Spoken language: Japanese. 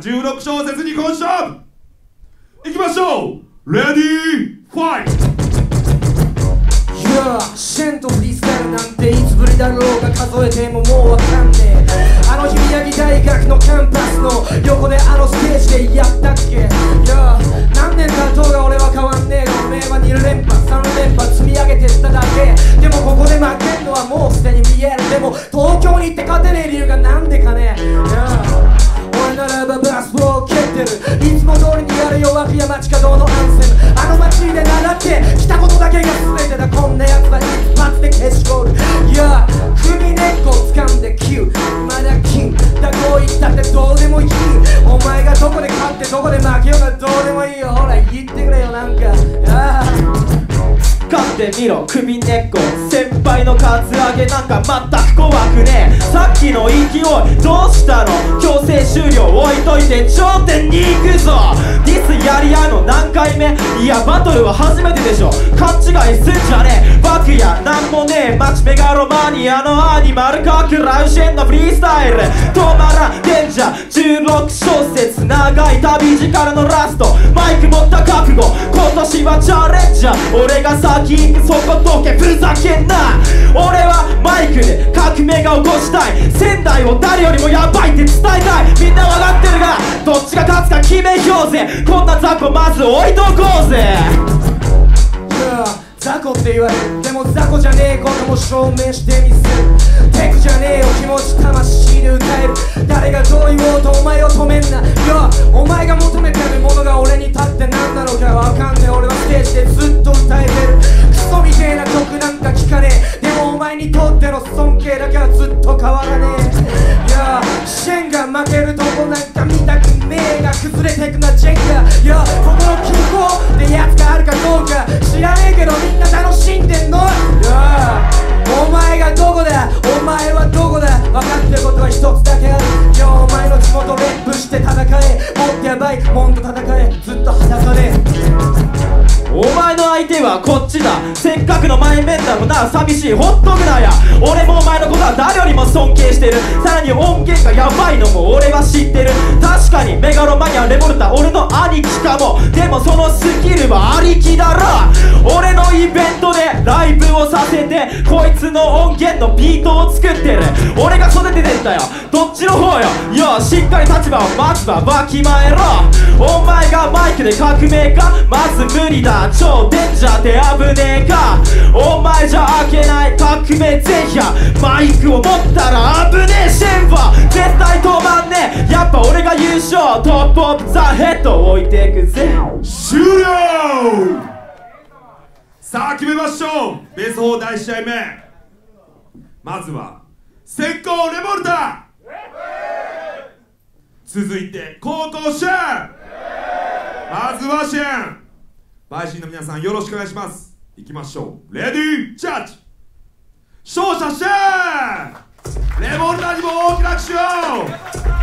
16小節に今勝負。いきましょう。レディーファイトいやシェンとフリースタイルなんていつぶりだろうが数えてももうわかんねえ。あの日宮城大学のキャンパスの横であのステージでやったっけ？いや何年経とうが俺は変わんねえ。がおめえは2連覇3連覇積み上げてっただけ。でもここで負けんのはもうすでに見える。でも東京に行って勝てねえ理由がなんでかね？いや俺ならばバスを蹴ってる。いつも通りにやるよ涌谷街角のアンセム。あの街で習ってきたことだけが全てだこんなやつは一発で消しゴールいや首根っこ掴んで9まだ金だこう言ったってどうでもいい。お前がどこで勝ってどこで負けようがどうでもいい。よほら言ってくれよなんか。ああ勝ってみろ首根っこ。先輩のカツアゲなんか全く怖くねえ。さっきの勢いどう終了。置いといて頂点に行くぞディスやり合うの何回目いやバトルは初めてでしょ勘違いすんじゃねえバクやなんもねえ街メガロマニアのアニマルかくラウシェンのフリースタイル止まらデンジャー16小節長い旅路からのラストマイク持った覚悟今年はチャレンジャー俺が先行くそこどけふざけんな俺はマイクで革命が起こしたい。仙台を誰よりもヤバいって伝えたい。みんな分かってるがどっちが勝つか決めようぜ。こんな雑魚まず置いとこうぜ。いや雑魚って言われる。でも雑魚じゃねえことも証明してみせる。テクじゃねえよ気持ち魂で歌える。負けるとこなんか見たくねえが崩れてくなジェンガいやここの均衡でやつがあるかどうか知らねえけどみんな楽しんでんの。いやお前がどこだ？お前はどこだ？分かってることは一つだけ。あるいやお前の地元レップして戦え。もっとやばいもんと戦え。相手はこっちだ。せっかくの前面だろな寂しいほっとくなや。俺もお前のことは誰よりも尊敬してる。さらに音源がヤバいのも俺は知ってる。確かにメガロマニアレボルタ俺の兄貴かも。でもそのスキルはありきだろ。俺のイベントでブをさせてこいつの音源のビートを作ってる。俺が育ててんだよ。どっちの方よ。よしっかり立場。をまずはわきまえろ。お前がマイクで革命か。まず無理だ。超デンジャーって危ねえか。お前じゃ開けない。革命ぜひやマイクを持ったら危ねえしぇんは絶対止まんねえ。やっぱ俺が優勝。 top of the head 置いてくぜ。終了さあ決めましょう。ベスト4第1試合目。まずは先攻 Re-volter。続いて後攻しぇんまずはシェン陪審の皆さんよろしくお願いします。いきましょう。レディージャッジ。勝者シェンレボルタにも大きな拍手を。